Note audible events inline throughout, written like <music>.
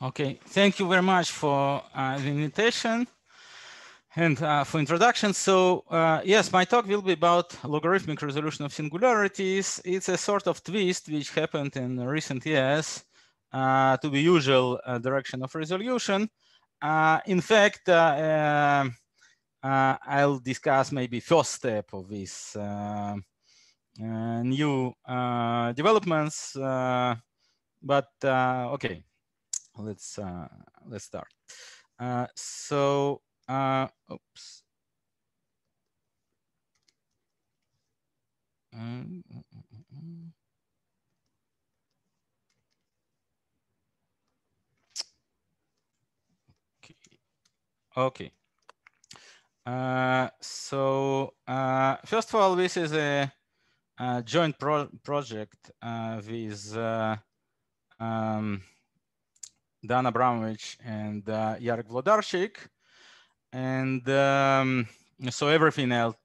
Okay, thank you very much for uh, the invitation and uh, for introduction. So uh, yes, my talk will be about logarithmic resolution of singularities. It's a sort of twist which happened in recent years uh, to the usual uh, direction of resolution. Uh, in fact, I'll discuss maybe first step of this new developments. but okay, let's let's start. so uh, oops. Um, okay. Okay. Uh, so uh, first of all, this is a, a joint pro project uh, with uh, um, Dan Abramovich and uh, Jarek Wlodarczyk. And um, so everything I'll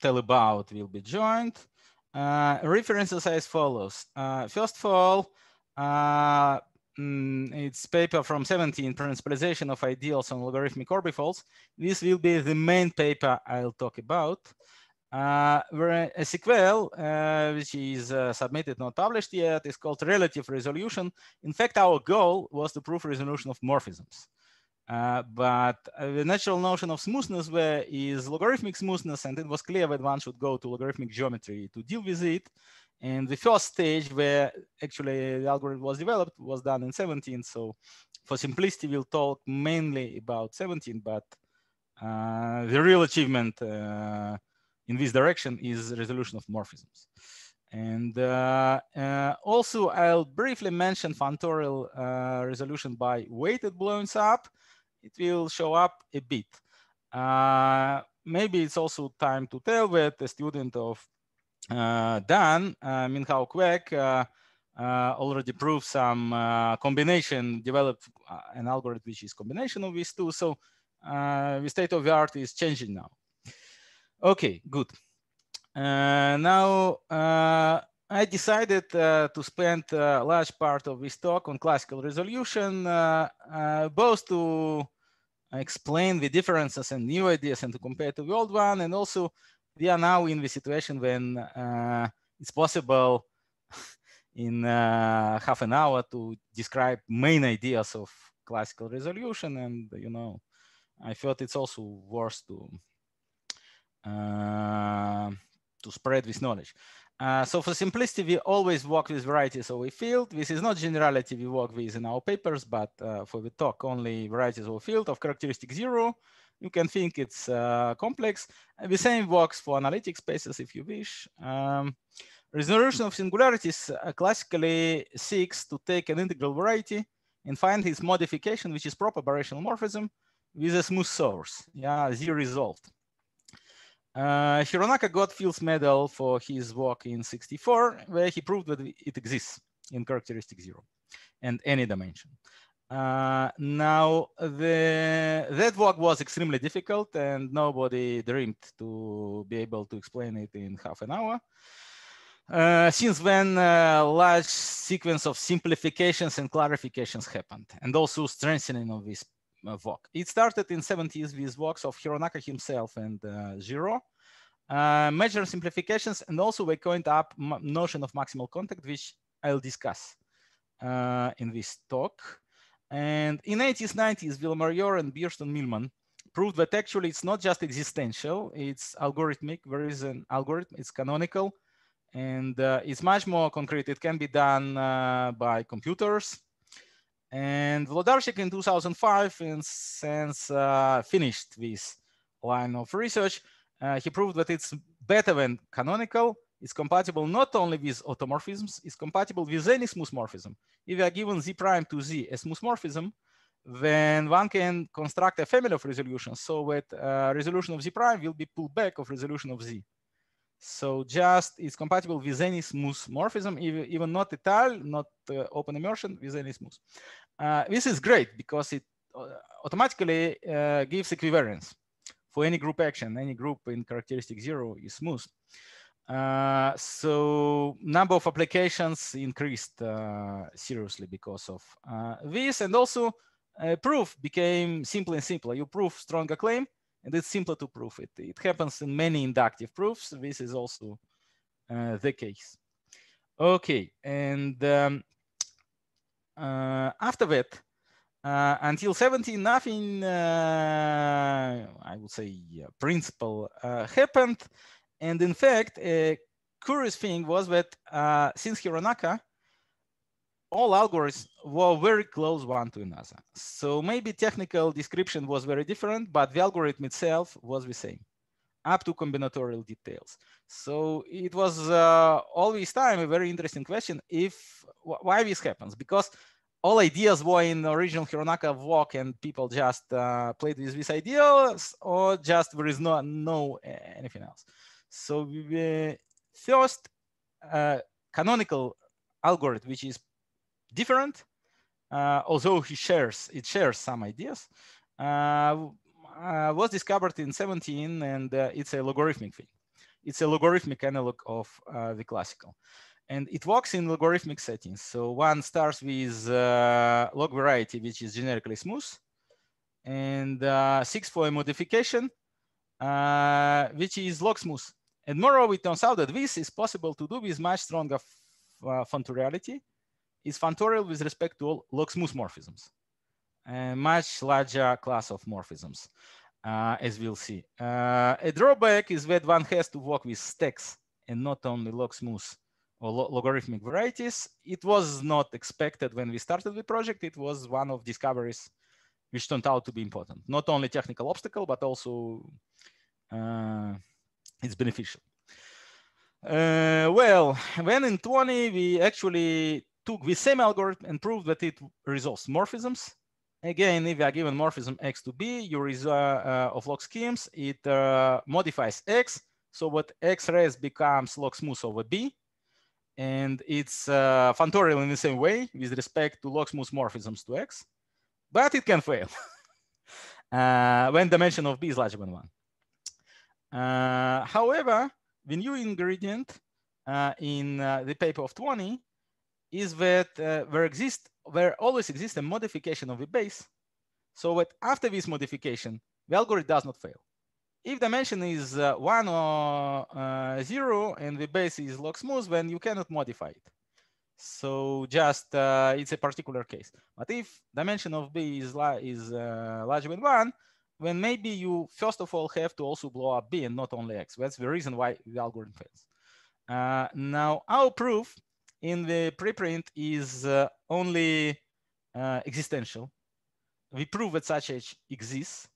tell about will be joined. Uh, references as follows. Uh, first of all, uh, mm, it's paper from 17, Principalization of Ideals on Logarithmic Orbifolds. This will be the main paper I'll talk about. Uh, a sequel, uh, which is uh, submitted, not published yet, is called Relative Resolution. In fact, our goal was to prove resolution of morphisms. Uh, but the natural notion of smoothness where is logarithmic smoothness, and it was clear that one should go to logarithmic geometry to deal with it. And the first stage where actually the algorithm was developed was done in 17. So for simplicity, we'll talk mainly about 17, but uh, the real achievement uh, in this direction is resolution of morphisms. And uh, uh, also, I'll briefly mention functorial uh, resolution by weighted blowings up it will show up a bit. Uh, maybe it's also time to tell that a student of uh, Dan, uh, Ming Hao uh, already proved some combination, developed an algorithm which is combination of these two. So the state of the art is changing now. Okay, good. now, I decided uh, to spend a large part of this talk on classical resolution, uh, uh, both to explain the differences and new ideas and to compare to the old one. And also we are now in the situation when uh, it's possible <laughs> in uh, half an hour to describe main ideas of classical resolution. And, you know, I thought it's also worth to, uh, to spread this knowledge. Uh, so for simplicity, we always work with varieties of a field. This is not generality we work with in our papers, but uh, for the talk, only varieties of a field of characteristic zero. You can think it's uh, complex. And the same works for analytic spaces if you wish. Um, resolution of singularities uh, classically seeks to take an integral variety and find its modification, which is proper birational morphism with a smooth source, yeah, z resolved. Uh, Hironaka got Fields Medal for his work in 64, where he proved that it exists in characteristic zero and any dimension. Uh, now, the, that work was extremely difficult and nobody dreamed to be able to explain it in half an hour. Uh, since then, a uh, large sequence of simplifications and clarifications happened, and also strengthening of this work. It started in 70s with works of Hironaka himself and uh, Giraud. Uh, major simplifications, and also we coined up notion of maximal contact, which I'll discuss uh, in this talk. And in 80s, 90s, Villamayor and Bierstone Milman proved that actually it's not just existential, it's algorithmic. There is an algorithm, it's canonical, and uh, it's much more concrete. It can be done uh, by computers. And Wlodarczyk in 2005, in sense, uh, finished this line of research. Uh, he proved that it's better than canonical. It's compatible not only with automorphisms, it's compatible with any smooth morphism. If you are given z prime to z a smooth morphism, then one can construct a family of resolutions so that uh, resolution of z prime will be pulled back of resolution of z. So just it's compatible with any smooth morphism, even not étale, not uh, open immersion, with any smooth. Uh, this is great because it uh, automatically uh, gives equivariance for any group action. Any group in characteristic zero is smooth. Uh, so number of applications increased uh, seriously because of this, and also proof became simpler and simpler. You prove stronger claim, and it's simpler to prove it. It happens in many inductive proofs. This is also the case. Okay, and um, after that, uh, until 17, nothing, uh, I would say, principle uh, happened. And in fact, a curious thing was that uh, since Hironaka, all algorithms were very close one to another. So maybe technical description was very different, but the algorithm itself was the same up to combinatorial details. So it was uh, always time a very interesting question if why this happens because all ideas were in the original Hironaka walk and people just uh, played with these ideas or just there is no, no anything else. So the first uh, canonical algorithm, which is different, uh, although he shares, it shares some ideas, uh, uh, was discovered in 17 and uh, it's a logarithmic thing. It's a logarithmic analog of the classical and it works in logarithmic settings. So one starts with uh, log variety, which is generically smooth, and uh, seeks for a modification, uh, which is log smooth. And moreover, it turns out that this is possible to do with much stronger uh, functoriality. It's functorial with respect to all log smooth morphisms, a much larger class of morphisms, uh, as we'll see. Uh, a drawback is that one has to work with stacks and not only log smooth or logarithmic varieties. It was not expected when we started the project. It was one of discoveries which turned out to be important. Not only technical obstacle, but also uh, it's beneficial. Uh, well, when in 20, we actually took the same algorithm and proved that it resolves morphisms. Again, if you are given morphism x to b, you result uh, of log schemes, it uh, modifies x. So what x res becomes log smooth over b and it's uh, functorial in the same way with respect to log smooth morphisms to X, but it can fail <laughs> uh, when dimension of B is larger than one. Uh, however, the new ingredient uh, in uh, the paper of 20 is that uh, there exists, there always exists a modification of the base, so that after this modification, the algorithm does not fail. If dimension is uh, one or uh, zero and the base is log smooth, then you cannot modify it. So just uh, it's a particular case. But if dimension of B is, la is uh, larger than one, then maybe you first of all have to also blow up B and not only X. That's the reason why the algorithm fails. Uh, now our proof in the preprint is uh, only existential. We prove that such H exists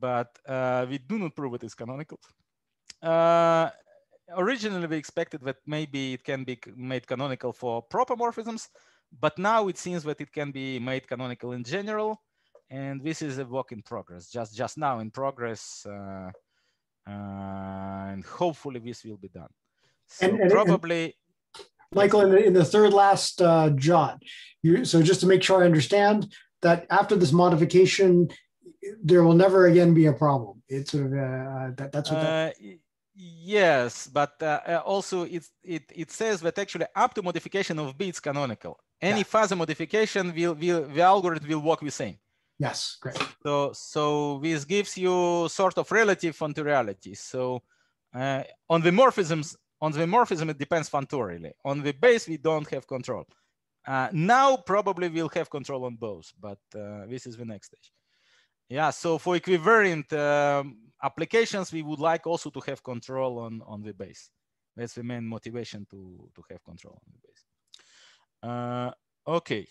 but uh, we do not prove it is canonical. Uh, originally, we expected that maybe it can be made canonical for proper morphisms, but now it seems that it can be made canonical in general. And this is a work in progress, just, just now in progress. Uh, uh and hopefully this will be done. So and, and, probably. And Michael, in the, in the third last uh, jot, you, so just to make sure I understand that after this modification, there will never again be a problem. It's sort of uh, that, that's what. That... Uh, yes, but uh, uh, also it, it it says that actually up to modification of bits canonical. Any yeah. further modification will will the algorithm will work the same. Yes, great. So so this gives you sort of relative functoriality. So uh, on the morphisms on the morphism it depends functorially. On the base we don't have control. Uh, now probably we'll have control on both, but uh, this is the next stage. Yeah, so for equivariant um, applications, we would like also to have control on, on the base. That's the main motivation to, to have control on the base. Uh, okay,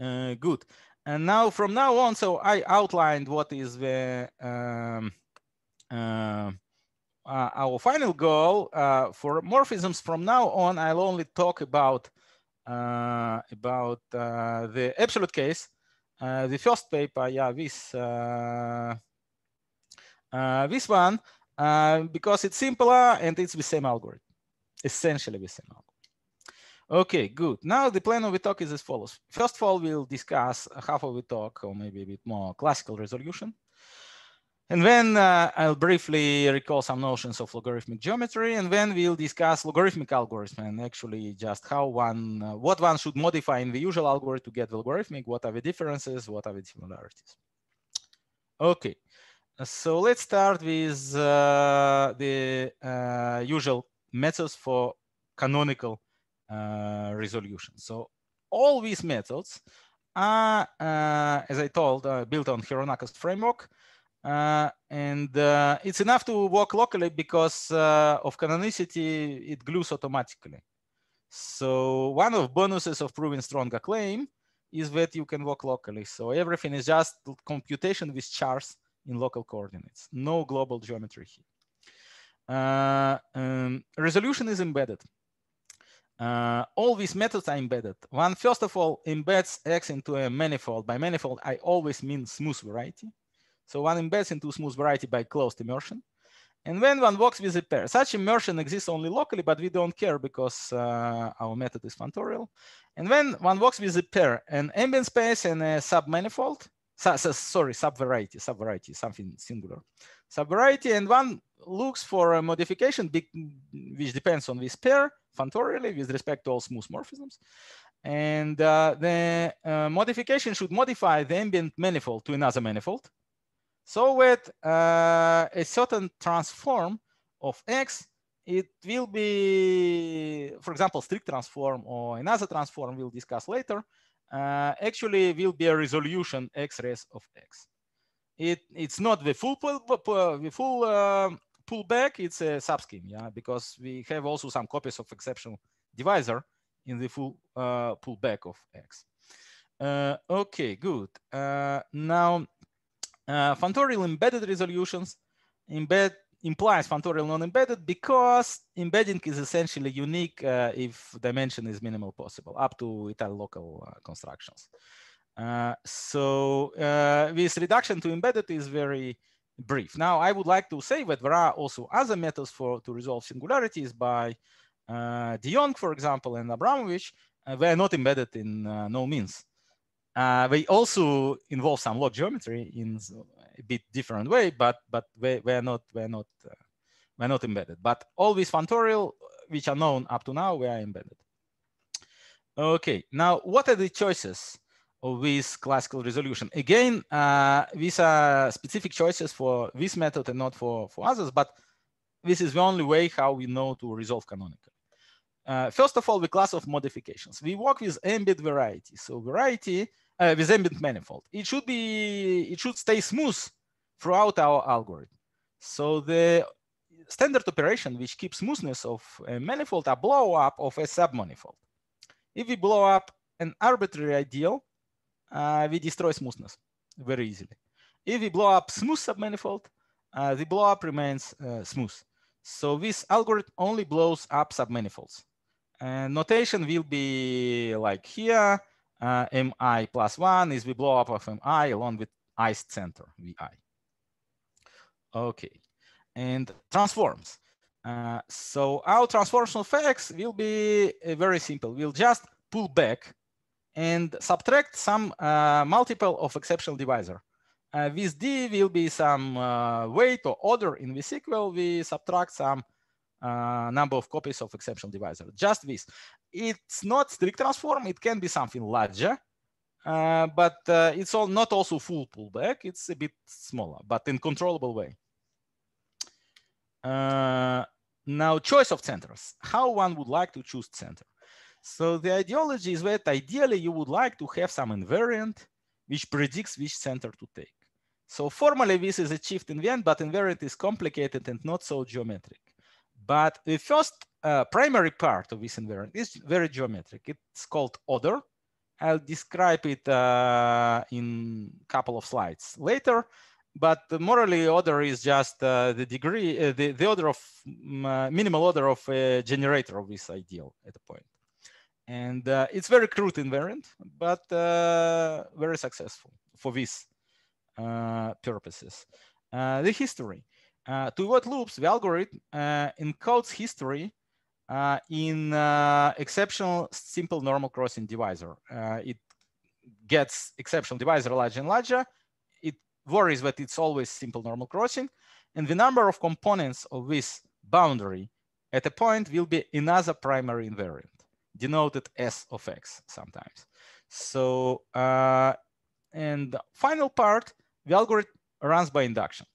uh, good. And now from now on, so I outlined what is the um, uh, uh our final goal uh, for morphisms. From now on, I'll only talk about uh, about the absolute case uh, the first paper, yeah, this uh, uh, this one, because it's simpler and it's the same algorithm, essentially the same algorithm. Okay, good. Now the plan of the talk is as follows. First of all, we'll discuss half of the talk, or maybe a bit more classical resolution. And then uh, I'll briefly recall some notions of logarithmic geometry, and then we'll discuss logarithmic algorithm and actually just how one, uh, what one should modify in the usual algorithm to get the logarithmic, what are the differences, what are the similarities. Okay, so let's start with uh, the uh, usual methods for canonical uh, resolution. So all these methods are, uh, as I told, built on Hironaka's framework. Uh, and uh, it's enough to work locally because uh, of canonicity, it glues automatically. So one of bonuses of proving stronger claim is that you can work locally. So everything is just computation with chars in local coordinates, no global geometry here. Uh, um, resolution is embedded. Uh, all these methods are embedded. One, first of all, embeds X into a manifold. By manifold, I always mean smooth variety. So one embeds into smooth variety by closed immersion. And when one works with a pair, such immersion exists only locally, but we don't care because uh, our method is functorial. And when one works with a pair, an ambient space and a submanifold, so, so, sorry, subvariety, subvariety, something singular, subvariety, and one looks for a modification which depends on this pair fantorially with respect to all smooth morphisms. And uh, the uh, modification should modify the ambient manifold to another manifold so with uh, a certain transform of X, it will be, for example, strict transform or another transform we'll discuss later, uh, actually will be a resolution X res of X. It, it's not the full, pull, the full uh, pullback, it's a subscheme, yeah, because we have also some copies of exceptional divisor in the full uh, pullback of X. Uh, okay, good. Uh, now, uh, embedded resolutions embed implies functorial non-embedded because embedding is essentially unique uh, if dimension is minimal possible up to étale local uh, constructions. Uh, so uh, this reduction to embedded is very brief. Now, I would like to say that there are also other methods for to resolve singularities by uh, de Jong, for example, and Abramovich. they are not embedded in no means. Uh, they also involve some log geometry in a bit different way, but but they, they are not they are not uh, they are not embedded. But all these functorial, which are known up to now, we are embedded. Okay, now what are the choices of this classical resolution? Again, uh, these are specific choices for this method and not for for others, but this is the only way how we know to resolve canonical. Uh, first of all, the class of modifications. We work with ambient variety. So variety uh, with ambient manifold. It should be, it should stay smooth throughout our algorithm. So the standard operation which keeps smoothness of a manifold are blow up of a submanifold. If we blow up an arbitrary ideal, uh, we destroy smoothness very easily. If we blow up smooth submanifold, uh, the blow up remains uh, smooth. So this algorithm only blows up submanifolds. And notation will be like here, uh, mi plus one is the blow up of mi along with ice center, vi. Okay, and transforms. Uh, so our transformation of will be uh, very simple. We'll just pull back and subtract some uh, multiple of exceptional divisor. Uh, with d will be some uh, weight or order in the sequel. We subtract some uh, number of copies of exceptional divisor. Just this. It's not strict transform. It can be something larger, uh, but uh, it's all not also full pullback. It's a bit smaller, but in controllable way. Uh, now, choice of centers. How one would like to choose center. So the ideology is that ideally you would like to have some invariant which predicts which center to take. So formally this is achieved in the end, but invariant is complicated and not so geometric. But the first uh, primary part of this invariant is very geometric. It's called order. I'll describe it uh, in a couple of slides later. But morally, order is just uh, the degree, uh, the, the order of uh, minimal order of a generator of this ideal at a point. And uh, it's very crude invariant, but very successful for these purposes. the history. Uh, to avoid loops, the algorithm uh, encodes history uh, in exceptional simple normal crossing divisor. It gets exceptional divisor larger and larger. It worries that it's always simple normal crossing. And the number of components of this boundary at a point will be another primary invariant, denoted S of X sometimes. So, uh, and final part, the algorithm runs by induction.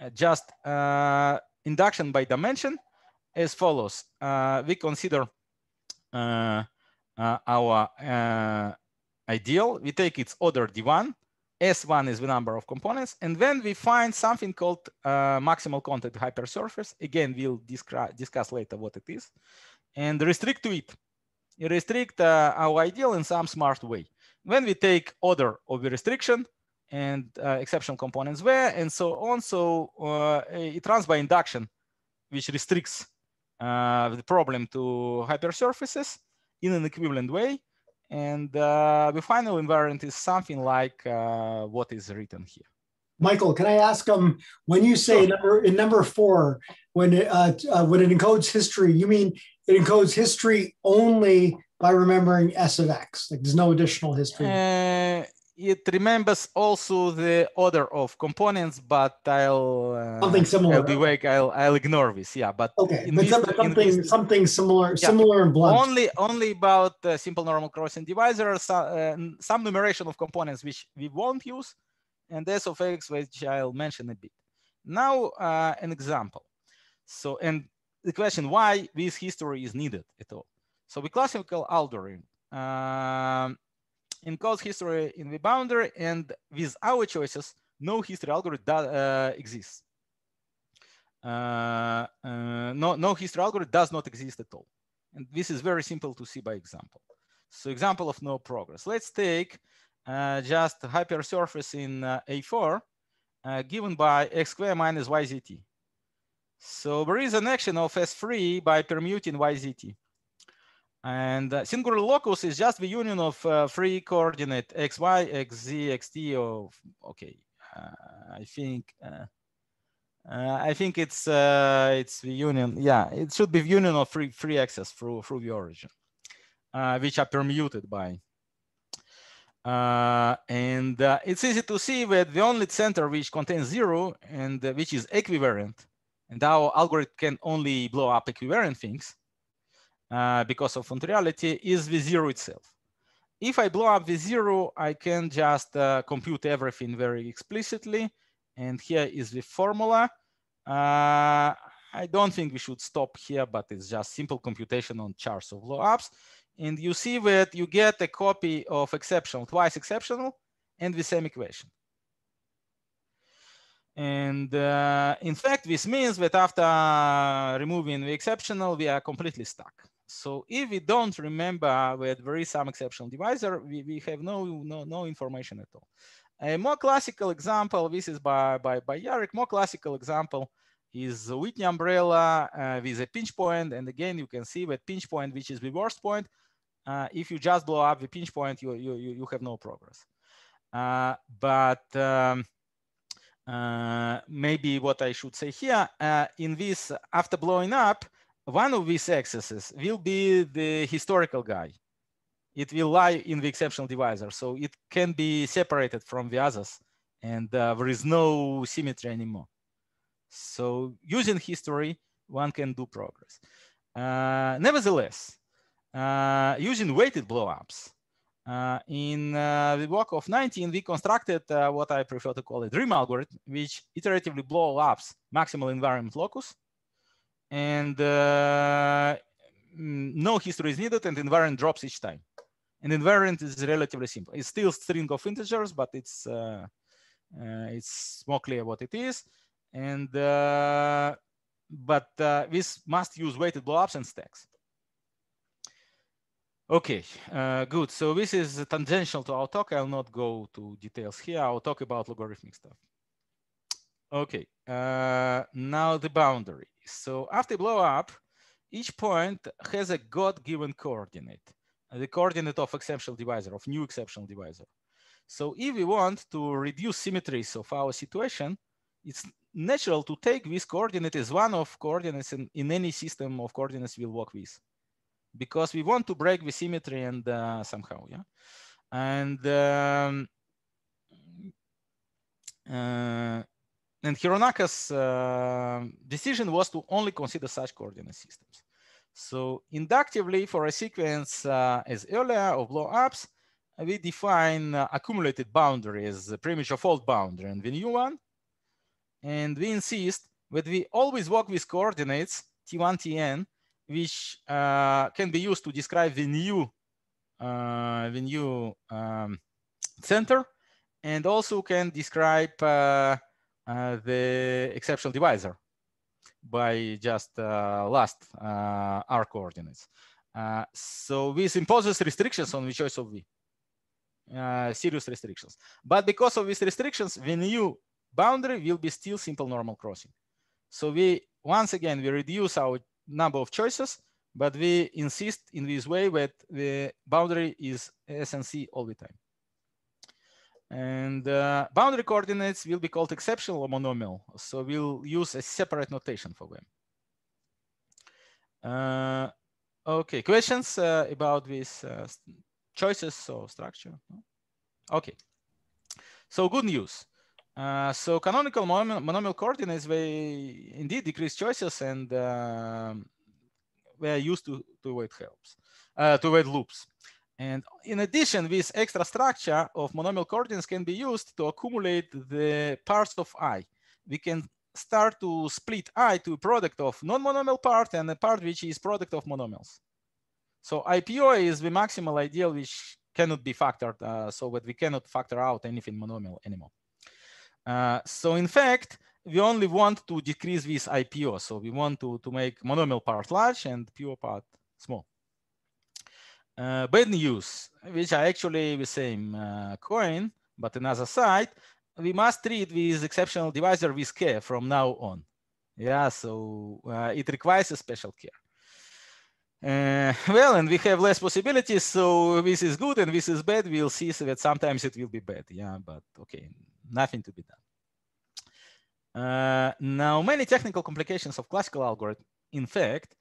Uh, just uh, induction by dimension as follows. Uh, we consider uh, uh, our ideal. We take its order D1. S1 is the number of components. And then we find something called maximal contact hypersurface. Again, we'll discuss later what it is. And restrict to it. You restrict our ideal in some smart way. When we take order of the restriction, and uh, exceptional components where, and so on. So uh, it runs by induction, which restricts uh, the problem to hypersurfaces in an equivalent way. And uh, the final invariant is something like uh, what is written here. Michael, can I ask um when you say sure. number in number four, when it, uh, uh, when it encodes history, you mean it encodes history only by remembering S of X? Like there's no additional history. It remembers also the order of components, but I'll uh, something similar. I'll be vague. I'll I'll ignore this. Yeah, but okay, but this, something this, something similar, yeah, similar and blunt. Only only about uh, simple normal crossing divisor, uh, some numeration of components which we won't use, and S of X which I'll mention a bit. Now uh, an example. So and the question why this history is needed at all. So the classical algorithm. Um, encodes history in the boundary, and with our choices, no history algorithm uh, exists. Uh, uh, no, no history algorithm does not exist at all. And this is very simple to see by example. So example of no progress. Let's take uh, just hypersurface in uh, A4 uh, given by x squared minus yzt. So there is an action of S3 by permuting yzt. And uh, singular locus is just the union of uh, free coordinate xy, xz, xt of, okay, uh, I think, uh, uh, I think it's uh, it's the union, yeah, it should be the union of free, free access through, through the origin, which are permuted by. and it's easy to see that the only center which contains zero and which is equivariant, and our algorithm can only blow up equivariant things, uh, because of reality is the zero itself. If I blow up the zero, I can just uh, compute everything very explicitly. And here is the formula. Uh, I don't think we should stop here, but it's just simple computation on charts of blow-ups. And you see that you get a copy of exceptional, twice exceptional, and the same equation. And uh, in fact, this means that after removing the exceptional, we are completely stuck. So if we don't remember that there is some exceptional divisor, we, we have no, no, no information at all. A more classical example, this is by, by, by Jarek, more classical example is Whitney umbrella uh, with a pinch point. And again, you can see that pinch point, which is the worst point. Uh, if you just blow up the pinch point, you, you, you have no progress. Uh, but um, uh, maybe what I should say here, uh, in this, after blowing up, one of these accesses will be the historical guy. It will lie in the exceptional divisor. So it can be separated from the others and uh, there is no symmetry anymore. So using history, one can do progress. Uh, nevertheless, uh, using weighted blowups, uh, in uh, the work of 19, we constructed uh, what I prefer to call a dream algorithm, which iteratively blow ups maximal invariant locus and uh, mm, no history is needed and invariant drops each time. And invariant is relatively simple. It's still string of integers, but it's uh, uh, it's more clear what it is. And uh, but uh, this must use weighted blowups and stacks. Okay, uh, good. So this is tangential to our talk. I'll not go to details here. I'll talk about logarithmic stuff. Okay, now the boundary. So after blow up, each point has a God-given coordinate, the coordinate of exceptional divisor, of new exceptional divisor. So if we want to reduce symmetries of our situation, it's natural to take this coordinate as one of coordinates in, in any system of coordinates we'll work with. Because we want to break the symmetry and uh, somehow, yeah. And um, Uh, and Hironaka's uh, decision was to only consider such coordinate systems. So inductively for a sequence uh, as earlier of blow-ups, we define uh, accumulated boundary as the premature fault boundary and the new one. And we insist that we always work with coordinates T1, Tn, which uh, can be used to describe the new, uh, the new um, center and also can describe uh, the exceptional divisor by just uh, last R coordinates. so this imposes restrictions on the choice of V. Uh, serious restrictions. But because of these restrictions, the new boundary will be still simple normal crossing. So we, once again, we reduce our number of choices, but we insist in this way that the boundary is SNC all the time. And uh, boundary coordinates will be called exceptional monomial. So we'll use a separate notation for them. Uh, okay, questions uh, about these uh, choices or structure? Okay, so good news. Uh, so canonical monomial coordinates, they indeed decrease choices and uh, they are used to, avoid helps, uh, to avoid loops. And in addition, this extra structure of monomial coordinates can be used to accumulate the parts of I. We can start to split I to a product of non-monomial part and a part which is product of monomials. So IPO is the maximal ideal which cannot be factored uh, so that we cannot factor out anything monomial anymore. Uh, so in fact, we only want to decrease this IPO. So we want to, to make monomial part large and pure part small. Uh, bad news, which are actually the same uh, coin, but another side, we must treat this exceptional divisor with care from now on. Yeah, so uh, it requires a special care. Uh, <laughs> well, and we have less possibilities, so this is good and this is bad. We'll see so that sometimes it will be bad. Yeah, but okay, nothing to be done. Uh, now, many technical complications of classical algorithm, in fact,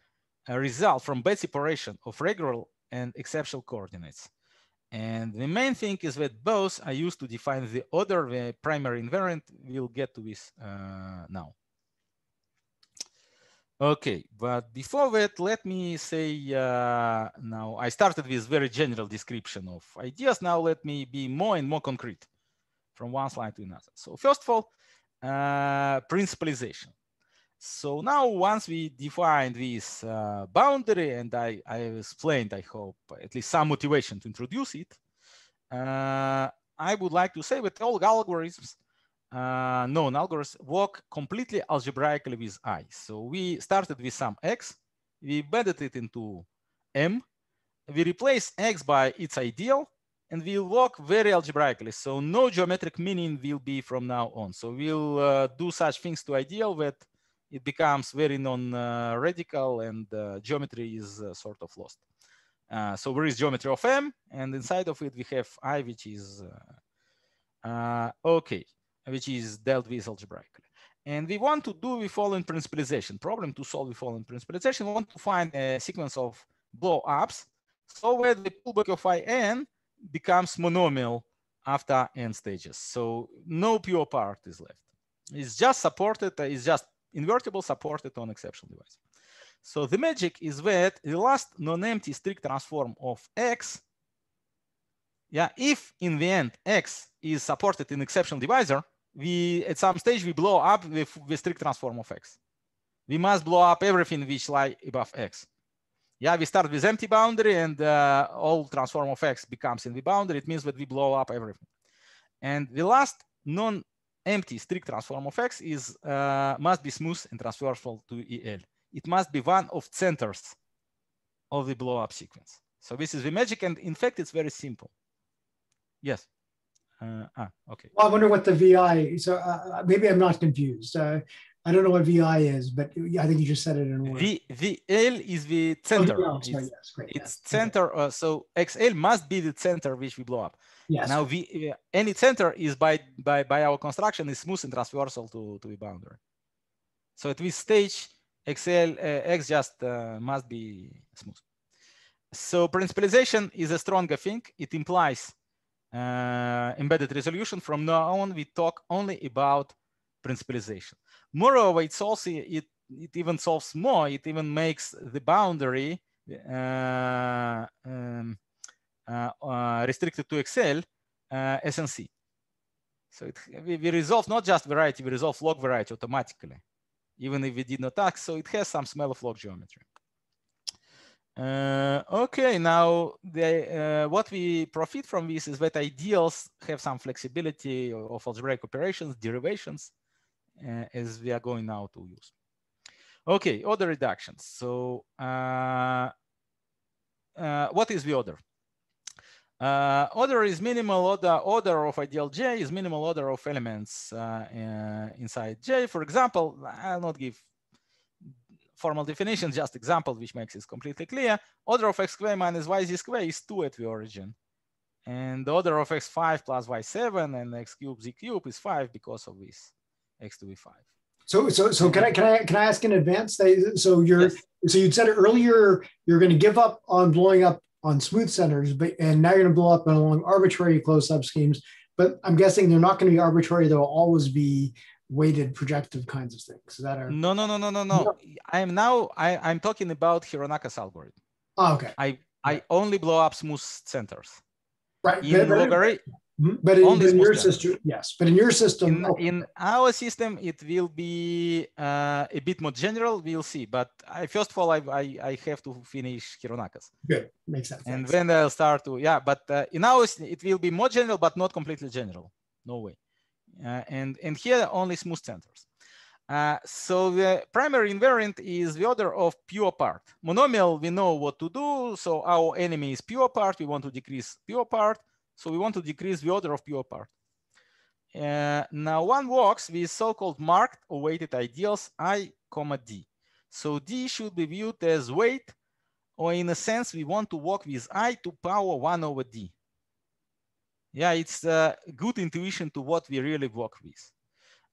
result from bad separation of regular and exceptional coordinates. And the main thing is that both are used to define the order the primary invariant. We'll get to this uh, now. Okay, but before that, let me say uh, now I started with very general description of ideas. Now let me be more and more concrete from one slide to another. So first of all, uh, principalization. So now once we defined this uh, boundary and I, I, explained, I hope, at least some motivation to introduce it, uh, I would like to say that all algorithms, uh, known algorithms, work completely algebraically with I. So we started with some x, we embedded it into M, we replace x by its ideal, and we'll work very algebraically. So no geometric meaning will be from now on. So we'll uh, do such things to ideal that it becomes very non-radical and uh, geometry is uh, sort of lost. Uh, so where is geometry of M, and inside of it we have I, which is okay, which is dealt with algebraically. And we want to do the following principalization problem to solve the following principalization. We want to find a sequence of blow-ups so where the pullback of IN becomes monomial after n stages. So no pure part is left. It's just supported, it's just invertible supported on exceptional device. So the magic is that the last non-empty strict transform of X, yeah, if in the end X is supported in exceptional divisor, we at some stage we blow up the, the strict transform of X. We must blow up everything which lie above X. Yeah, we start with empty boundary and uh, all transform of X becomes in the boundary. It means that we blow up everything. And the last non empty strict transform of X is uh, must be smooth and transversal to EL. It must be one of centers of the blow up sequence. So this is the magic. And in fact, it's very simple. Yes. Uh, ah, okay. Well, I wonder what the VI, so uh, uh, maybe I'm not confused. Uh, I don't know what VI is, but I think you just said it in a word. V, VL is the center. Oh, it's, yes, great. It's center. Uh, so XL must be the center which we blow up. Yes. Now, we, uh, any center is by, by, by our construction is smooth and transversal to, to the boundary. So at this stage, XL, uh, X just uh, must be smooth. So principalization is a stronger thing. It implies uh, embedded resolution. From now on, we talk only about principalization. Moreover, it's also it it even solves more. It even makes the boundary uh, um, uh, uh, restricted to XL uh, SNC. So it, we, we resolve not just variety, we resolve log variety automatically, even if we did not ask. So it has some smell of log geometry. Uh, okay, now the, uh, what we profit from this is that ideals have some flexibility of algebraic operations, derivations, as we are going now to use. Okay, order reductions. So uh, uh, what is the order? Uh, order is minimal order, order of ideal J is minimal order of elements inside J. For example, I'll not give formal definition, just example, which makes it completely clear. Order of x squared minus yz squared is two at the origin. And the order of x5 plus y7 and x cube z cube is five because of this x to v5. So, so, so can I can I can I ask in advance? So you're yes. so you said earlier you're going to give up on blowing up on smooth centers, but and now you're going to blow up along arbitrary closed subschemes. But I'm guessing they're not going to be arbitrary. They'll always be weighted projective kinds of things. Is that a no no no no no no? I am now I I'm talking about Hironaka's algorithm. Oh, okay. I I only blow up smooth centers. Right. In logarithm Mm-hmm. But in, in your system, yes. But in your system, in, oh. in our system, it will be uh, a bit more general. We'll see. But I, first of all, I, I, I have to finish Hironaka's. Good, makes sense. And then I'll start to yeah. But uh, in ours, it will be more general, but not completely general. No way. Uh, and and here only smooth centers. Uh, so the primary invariant is the order of pure part. Monomial, we know what to do. So our enemy is pure part. We want to decrease pure part. So we want to decrease the order of pure part. Uh, now one works with so-called marked or weighted ideals i comma d. So d should be viewed as weight, or in a sense, we want to work with i to power one over d. Yeah, it's a good intuition to what we really work with.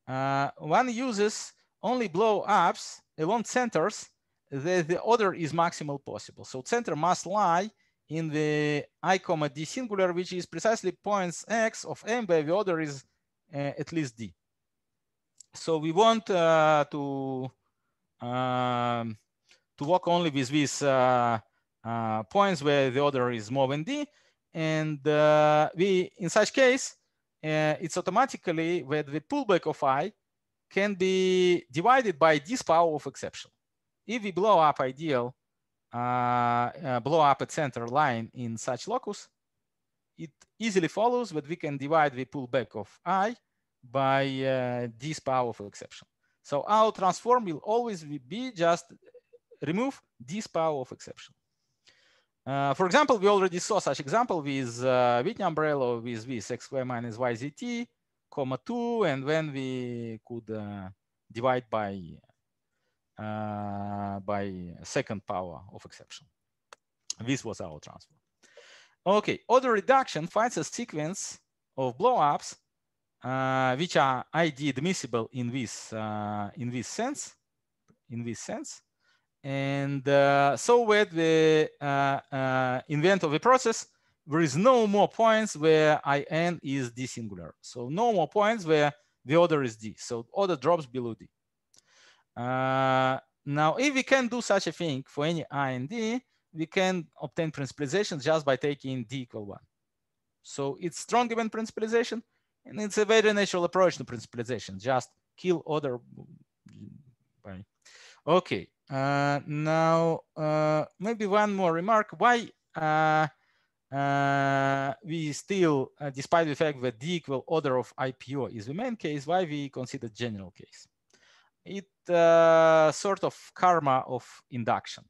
Uh, one uses only blow ups along centers that the order is maximal possible. So center must lie in the i comma d singular, which is precisely points x of m where the order is uh, at least d. So we want uh, to um, to work only with these uh, uh points where the order is more than d, and uh, we in such case uh, it's automatically that the pullback of i can be divided by this power of exception. If we blow up ideal blow up a center line in such locus, it easily follows that we can divide the pullback of i by uh, this power of exception. So our transform will always be just remove this power of exception. Uh, for example, we already saw such example with uh, Whitney umbrella with this x squared minus yzt, comma 2, and when we could uh, divide by uh, by second power of exception. This was our transform. Okay, order reduction finds a sequence of blowups uh, which are ID admissible in this uh, in this sense, in this sense, and uh, so with the uh, uh, event of the process, there is no more points where in is d singular. So no more points where the order is d. So order drops below d. Uh, now, if we can do such a thing for any i and d, we can obtain principalization just by taking d equal one. So it's strong event principalization, and it's a very natural approach to principalization. Just kill order. Okay. Uh, now, uh, maybe one more remark. Why uh, uh we still, uh, despite the fact that d equal order of IPO is the main case, why we consider general case? It uh, sort of karma of induction.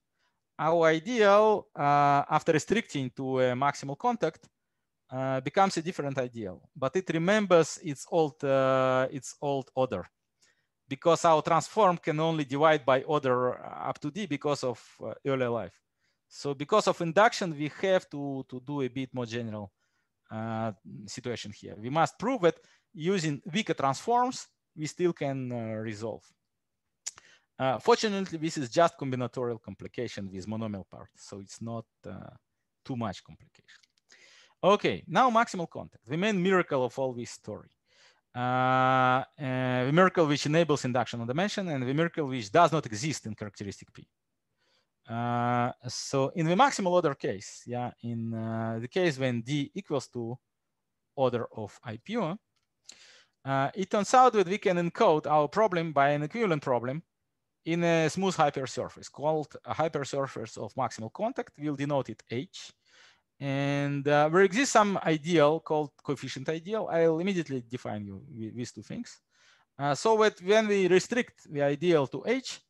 Our ideal, uh, after restricting to a maximal contact, uh, becomes a different ideal, but it remembers its old, uh, its old order because our transform can only divide by order up to d because of uh, early life. So because of induction, we have to, to do a bit more general uh, situation here. We must prove that using weaker transforms, we still can resolve. Uh, fortunately, this is just combinatorial complication with monomial part, so it's not uh, too much complication. Okay, now maximal contact, the main miracle of all this story. Uh, uh, the miracle which enables induction on dimension and the miracle which does not exist in characteristic P. Uh, so in the maximal order case, yeah, in uh, the case when D equals to order of I pure, uh, it turns out that we can encode our problem by an equivalent problem in a smooth hypersurface called a hypersurface of maximal contact. We'll denote it H. And uh, there exists some ideal called coefficient ideal. I'll immediately define you these two things. Uh, so that when we restrict the ideal to H,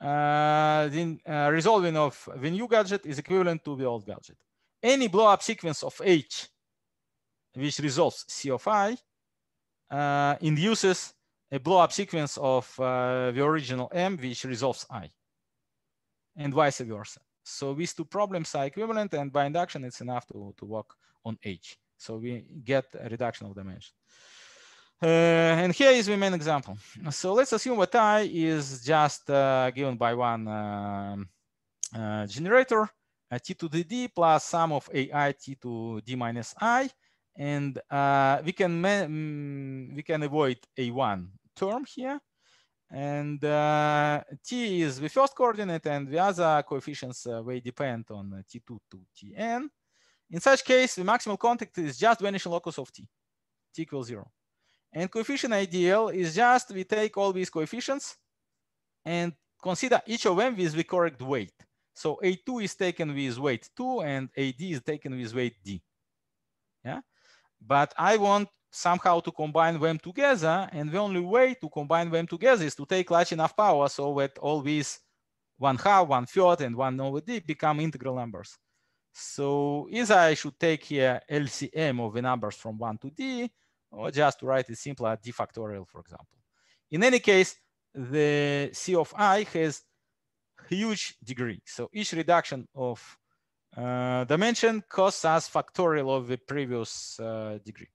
uh, the uh, resolving of the new gadget is equivalent to the old gadget. Any blow-up sequence of H which resolves C of I uh, induces a blow-up sequence of uh, the original M, which resolves I, and vice versa. So these two problems are equivalent, and by induction, it's enough to, to work on H. So we get a reduction of dimension. Uh, and here is the main example. So let's assume that I is just uh, given by one um, uh, generator, t to the d plus sum of ai t to d minus i, and uh, we can mm, we can avoid a1 term here. And uh, t is the first coordinate and the other coefficients uh, will depend on t2 to tn. In such case, the maximal contact is just vanishing locus of t, t equals zero. And coefficient ideal is just we take all these coefficients and consider each of them with the correct weight. So A2 is taken with weight 2 and AD is taken with weight D. But I want somehow to combine them together. And the only way to combine them together is to take large enough power so that all these one half, one third, and one over d become integral numbers. So either I should take here LCM of the numbers from one to d, or just to write it simpler d factorial, for example. In any case, the C of i has huge degree. So each reduction of uh, dimension costs us factorial of the previous uh, degree.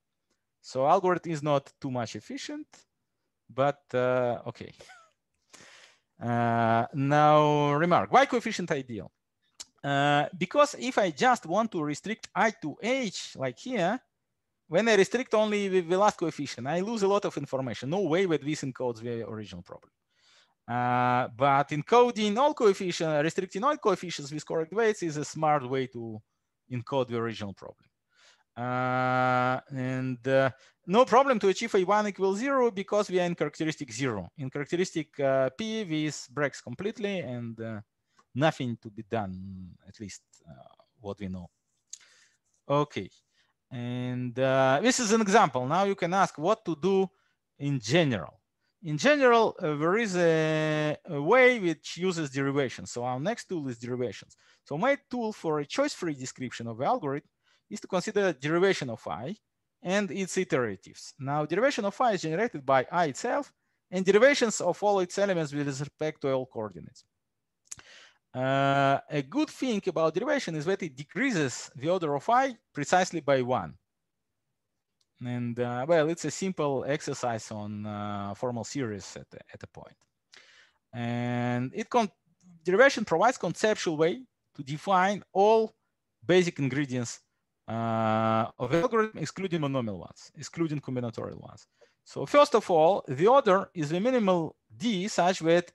So algorithm is not too much efficient, but uh, okay. <laughs> Uh, now remark, why coefficient ideal? Uh, because if I just want to restrict I to H like here, when I restrict only the, the last coefficient, I lose a lot of information. No way that this encodes the original problem. Uh, but encoding all coefficients, restricting all coefficients with correct weights is a smart way to encode the original problem. Uh, and uh, no problem to achieve a1 equals zero because we are in characteristic zero. In characteristic uh, P, this breaks completely and uh, nothing to be done, at least uh, what we know. Okay, and this is an example. Now you can ask what to do in general. In general, there is a, a way which uses derivations. So our next tool is derivations. So my tool for a choice-free description of the algorithm is to consider derivation of i and its iteratives. Now, derivation of i is generated by i itself and derivations of all its elements with respect to all coordinates. Uh, a good thing about derivation is that it decreases the order of i precisely by one. And uh, well, it's a simple exercise on uh, formal series at, at a point. And it con derivation provides conceptual way to define all basic ingredients uh, of algorithm, excluding monomial ones, excluding combinatorial ones. So first of all, the order is the minimal d such that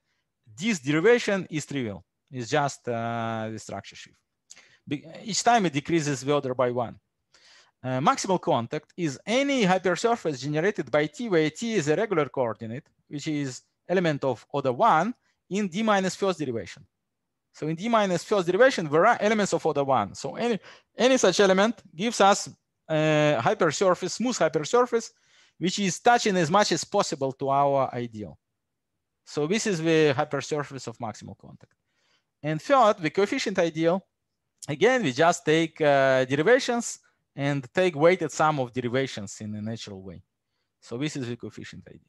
this derivation is trivial. It's just uh, the structure sheaf. Be each time it decreases the order by one. Uh, maximal contact is any hypersurface generated by t where t is a regular coordinate, which is element of order one in d minus first derivation. So in D minus first derivation, there are elements of order one. So any, any such element gives us a hypersurface, smooth hypersurface, which is touching as much as possible to our ideal. So this is the hypersurface of maximal contact. And third, the coefficient ideal, again, we just take uh, derivations and take weighted sum of derivations in a natural way. So this is the coefficient ideal.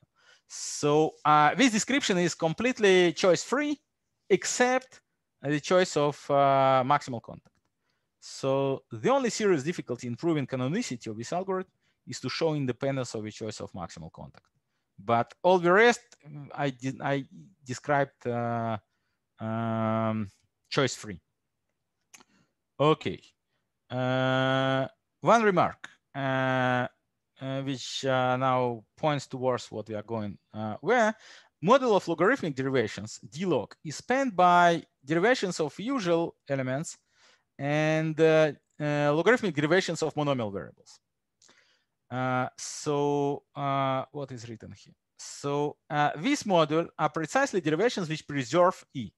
So uh, this description is completely choice-free, except the choice of uh, maximal contact. So the only serious difficulty in proving canonicity of this algorithm is to show independence of the choice of maximal contact. But all the rest, I did I described uh, um, choice free. Okay. Uh, one remark, uh, uh, which uh, now points towards what we are going, uh, where model of logarithmic derivations, DLog, is spanned by derivations of usual elements and uh, uh, logarithmic derivations of monomial variables. so what is written here? So this module are precisely derivations which preserve E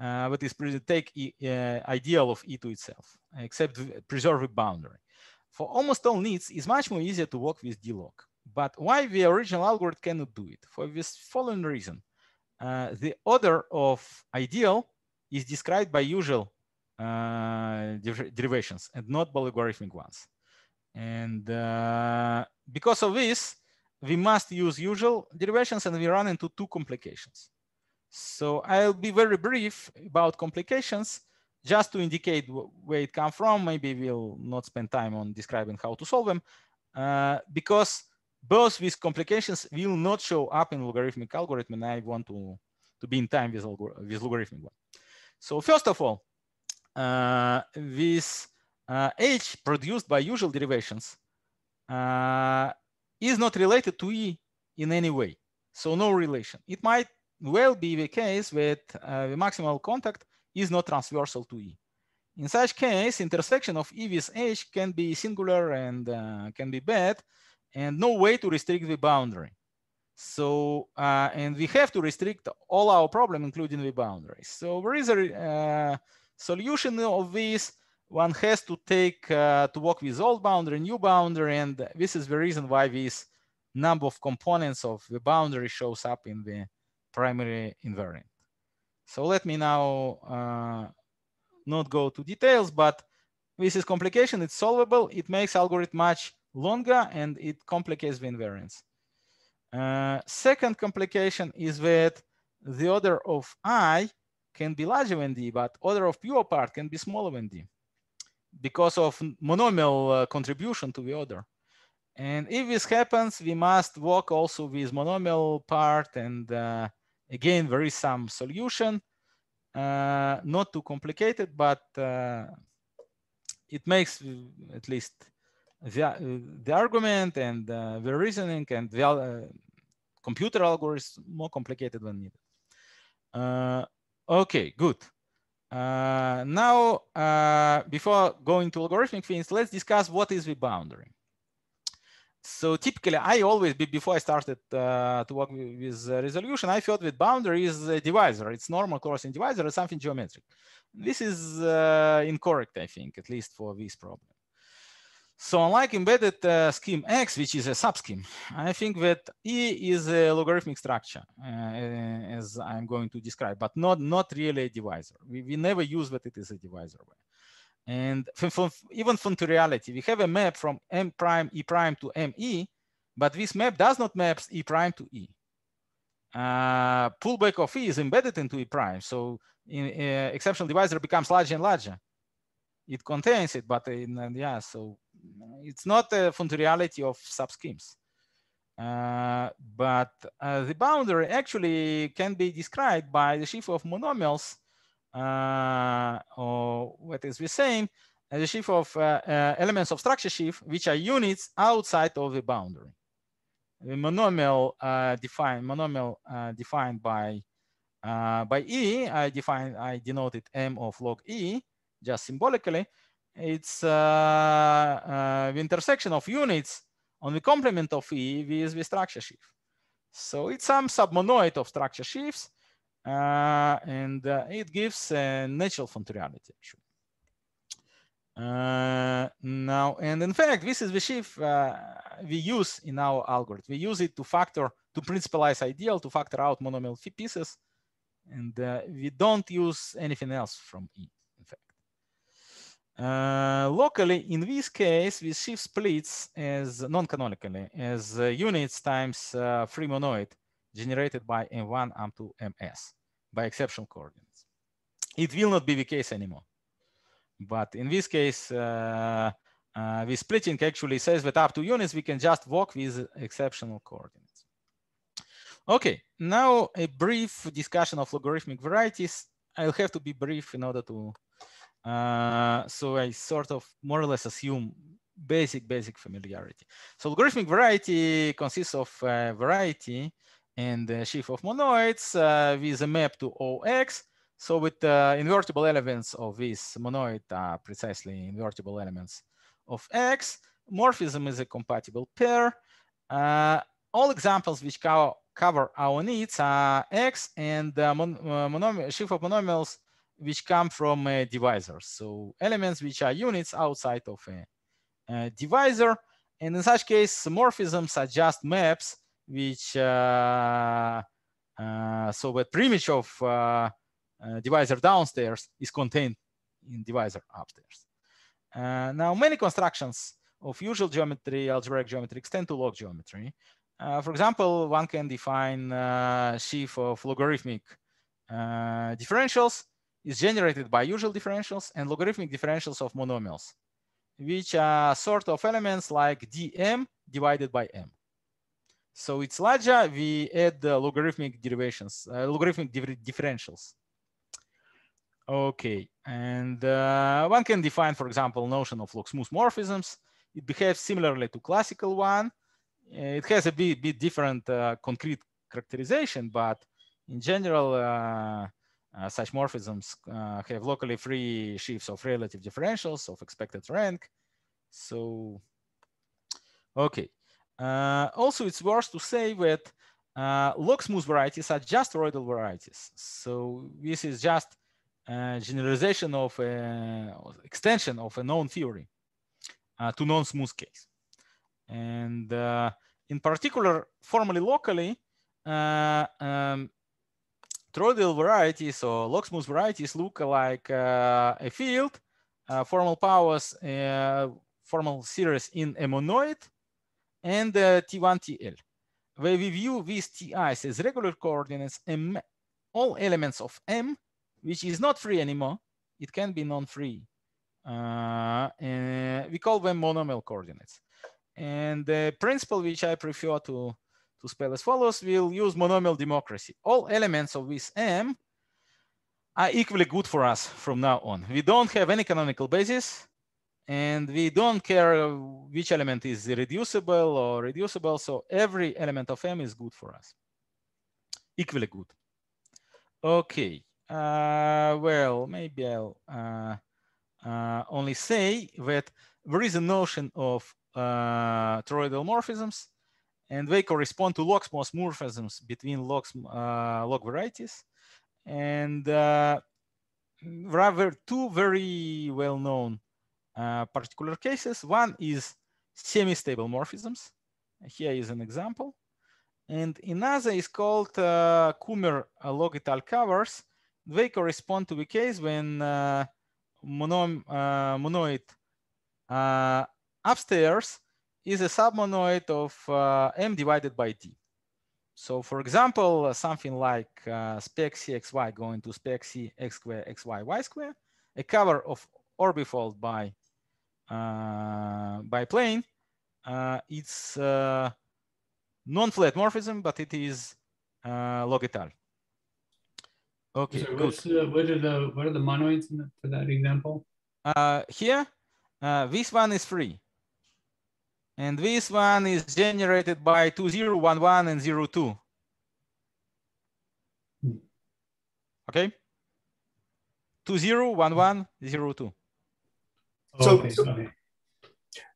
uh, is take e, uh, ideal of E to itself, except preserve a boundary. For almost all needs, it's much more easier to work with DLog. But why the original algorithm cannot do it? For this following reason. Uh, the order of ideal is described by usual uh, derivations and not by logarithmic ones. And uh, because of this, we must use usual derivations and we run into two complications. So I'll be very brief about complications just to indicate where it come from. Maybe we'll not spend time on describing how to solve them uh, because both these complications will not show up in logarithmic algorithm and I want to, to be in time with, with logarithmic one. So first of all, uh, this uh, h produced by usual derivations uh, is not related to e in any way. So no relation. It might well be the case that uh, the maximal contact is not transversal to E. In such case, intersection of E with H can be singular and uh, can be bad and no way to restrict the boundary. So, uh, and we have to restrict all our problem, including the boundaries. So there is a uh, solution of this. One has to take, uh, to work with old boundary, new boundary, and this is the reason why this number of components of the boundary shows up in the primary invariant. So let me now uh, not go to details, but this is complication. It's solvable. It makes algorithm much longer and it complicates the invariance. Uh, second complication is that the order of i can be larger than d, but order of pure part can be smaller than d because of monomial uh, contribution to the order. And if this happens, we must work also with monomial part and uh, Again, there is some solution, uh, not too complicated, but uh, it makes at least the, the argument and uh, the reasoning and the uh, computer algorithm more complicated than needed. Uh, okay, good. Uh, now, before going to algorithmic things, let's discuss what is the boundary so typically I always before I started uh, to work with, uh, resolution, I thought that boundary is a divisor. It's normal crossing divisor or something geometric. This is uh, incorrect, I think, at least for this problem. So unlike embedded uh, scheme X, which is a subscheme, I think that E is a logarithmic structure, uh, as I'm going to describe, but not, not really a divisor. We, we never use that it is a divisor. Way. And even from to reality, we have a map from M prime E prime to ME, but this map does not map E prime to E. Uh, pullback of E is embedded into E prime. So in, uh, exceptional divisor becomes larger and larger. It contains it, but in, uh, yeah, so it's not a reality of subschemes. Uh, but uh, the boundary actually can be described by the sheaf of monomials uh, or what is the same as a sheaf of uh, uh, elements of structure sheaf, which are units outside of the boundary. The monomial defined monomial defined by by E, I define I denoted M of log E just symbolically. It's the intersection of units on the complement of E with the structure sheaf. So it's some submonoid of structure sheaves uh, and uh, it gives a natural functoriality actually. Uh, now, and in fact, this is the sheaf uh, we use in our algorithm. We use it to factor, to principalize ideal, to factor out monomial pieces. And uh, we don't use anything else from E, in fact. Uh, locally, in this case, this sheaf splits as non-canonically as units times free monoid generated by M1 up to MS by exceptional coordinates. It will not be the case anymore. But in this case, uh, uh, the splitting actually says that up to units, we can just work with exceptional coordinates. Okay, now a brief discussion of logarithmic varieties. I'll have to be brief in order to, uh, so I sort of more or less assume basic, basic familiarity. So logarithmic variety consists of a variety and a sheaf of monoids uh, with a map to OX. So with uh, invertible elements of this monoid are precisely invertible elements of X, morphism is a compatible pair. Uh, all examples which co cover our needs are X and uh, mon uh, sheaf of monomials which come from divisors. So elements which are units outside of a, a divisor. And in such case, morphisms are just maps which, uh, uh, so the preimage of uh, uh, divisor downstairs is contained in divisor upstairs. Uh, now, many constructions of usual geometry, algebraic geometry, extend to log geometry. for example, one can define a sheaf of logarithmic differentials is generated by usual differentials and logarithmic differentials of monomials, which are sort of elements like dm divided by m. So it's larger, we add the logarithmic derivations, uh, logarithmic differentials. Okay, and uh, one can define, for example, notion of log-smooth morphisms. It behaves similarly to classical one. It has a bit, bit different uh, concrete characterization, but in general, uh, uh, such morphisms uh, have locally free sheaves of relative differentials of expected rank. So, okay. Uh, also, it's worth to say that uh, log-smooth varieties are just toroidal varieties. So this is just a generalization of a extension of a known theory uh, to non-smooth case. And uh, in particular, formally locally, um, toroidal varieties or log-smooth varieties look like uh, a field, uh, formal powers, uh, formal series in a monoid, and T1, TL. Where we view these TIs as regular coordinates, and all elements of M, which is not free anymore, it can be non-free. Uh, we call them monomial coordinates. And the principle which I prefer to to spell as follows, we'll use monomial democracy. All elements of this M are equally good for us from now on. We don't have any canonical basis and we don't care which element is irreducible or reducible. So every element of M is good for us, equally good. Okay, uh, well, maybe I'll uh, uh, only say that there is a notion of uh, toroidal morphisms and they correspond to log-smooth morphisms between log, uh, log varieties. And uh, rather two very well-known particular cases. One is semi-stable morphisms. Here is an example. And another is called uh, Kummer uh, log étale covers. They correspond to the case when uh, mono, uh, monoid uh, upstairs is a submonoid of uh, m divided by d. So for example, uh, something like spec cxy going to spec c x square xy y square, a cover of orbifold by by plane, uh, it's uh, non-flat morphism, but it is uh, log étale. Okay, so what's the, what are the what are the monoids the, for that example? Uh, here, uh, this one is free. And this one is generated by 2011 and 02. Okay? 201102. So, okay, so,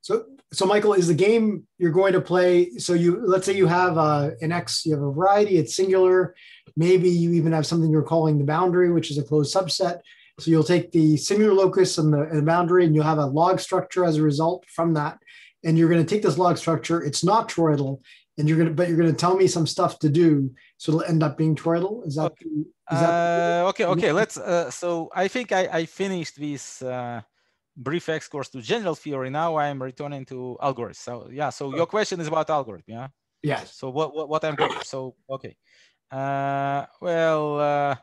so, so Michael, is the game you're going to play? So you, let's say you have uh, an X, you have a variety, it's singular. Maybe you even have something you're calling the boundary, which is a closed subset. So you'll take the singular locus and the, and the boundary, and you'll have a log structure as a result from that and you're going to take this log structure. It's not toroidal, and you're going to, but you're going to tell me some stuff to do, so it'll end up being toroidal. Is that? Okay. Is that uh, okay. Okay. <laughs> Let's. Uh, so I think I, I finished this uh, brief X course to general theory. Now I'm returning to algorithms. So yeah. So your question is about algorithm. Yeah. Yes. So what what, what I'm. So okay. Uh, well. Uh,